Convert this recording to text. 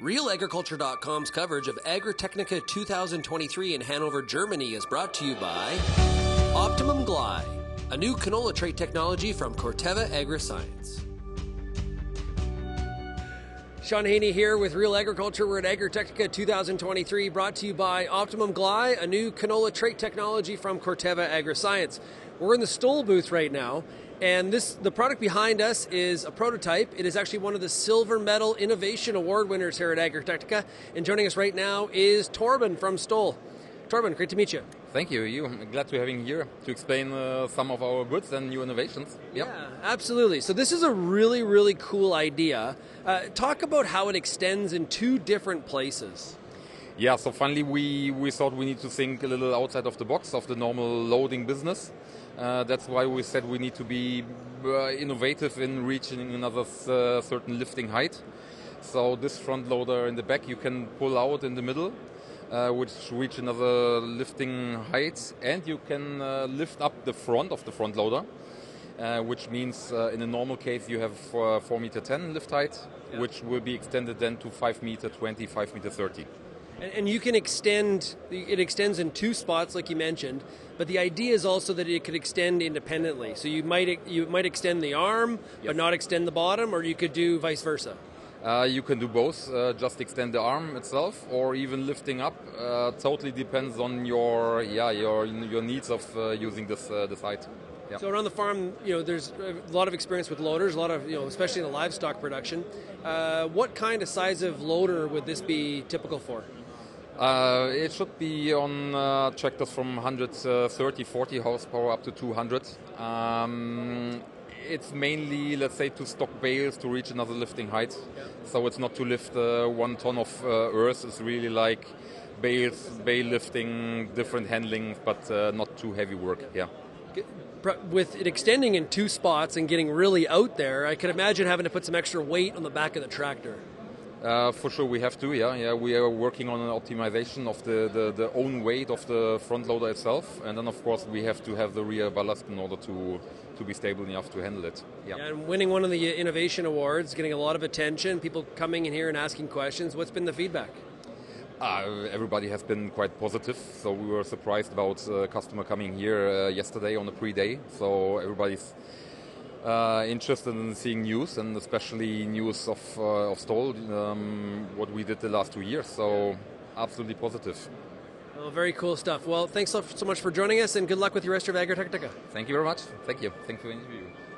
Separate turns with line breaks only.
RealAgriculture.com's coverage of Agritechnica 2023 in Hanover, Germany is brought to you by Optimum Gly, a new canola trait technology from Corteva Agriscience. Shaun Haney here with Real Agriculture. We're at Agritechnica 2023, brought to you by Optimum Gly, a new canola trait technology from Corteva Agriscience. We're in the Stoll booth right now, and this the product behind us is a prototype. It is actually one of the Silver Medal Innovation Award winners here at Agritechnica. And joining us right now is Torben from Stoll. Torben, great to meet you.
Thank you. You, I'm glad to having you here to explain uh, some of our goods and new innovations.
Yep. Yeah, absolutely. So this is a really, really cool idea. Uh, talk about how it extends in two different places.
Yeah. So finally, we we thought we need to think a little outside of the box of the normal loading business. Uh, that's why we said we need to be uh, innovative in reaching another uh, certain lifting height. So this front loader in the back you can pull out in the middle, uh, which reach another lifting height, and you can uh, lift up the front of the front loader. Uh, which means in a normal case you have 4 meter 10 lift height, yeah. which will be extended then to 5 meter 20, 5 meter 30.
And, and, you can extend, it extends in two spots, like you mentioned, but the idea is also that it could extend independently. So you might, you might extend the arm, yes. but not extend the bottom, or you could do vice versa.
Uh, you can do both, uh, just extend the arm itself, or even lifting up. Uh, totally depends on your yeah your your needs of uh, using this uh, this height.
Yeah. So around the farm, you know, there's a lot of experience with loaders, a lot of you know, especially in the livestock production. Uh, what kind of size of loader would this be typical for?
Uh, it should be on uh, tractors from 130, 40 horsepower up to 200. Um, it's mainly, let's say, to stock bales to reach another lifting height. Yeah. So it's not to lift uh, one ton of uh, earth. It's really like bales, bale lifting, different handling, but uh, not too heavy work. Yeah.
With it extending in two spots and getting really out there, I can imagine having to put some extra weight on the back of the tractor.
Uh, for sure, we have to. Yeah, yeah. We are working on an optimization of the, the, the, own weight of the front loader itself, and then of course we have to have the rear ballast in order to to be stable enough to handle it.
Yeah. yeah and winning one of the innovation awards, getting a lot of attention, people coming in here and asking questions. What's been the feedback?
Uh, everybody has been quite positive, so we were surprised about a customer coming here uh, yesterday on the pre-day. So everybody's uh, interested in seeing news and especially news of, uh, of Stoll, um, what we did the last two years. So, absolutely positive.
Well, very cool stuff. Well, thanks so much for joining us and good luck with your rest of Agritechnica.
Thank you very much. Thank you. Thank you for the interview.